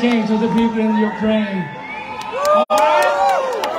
king to the people in Ukraine. All right?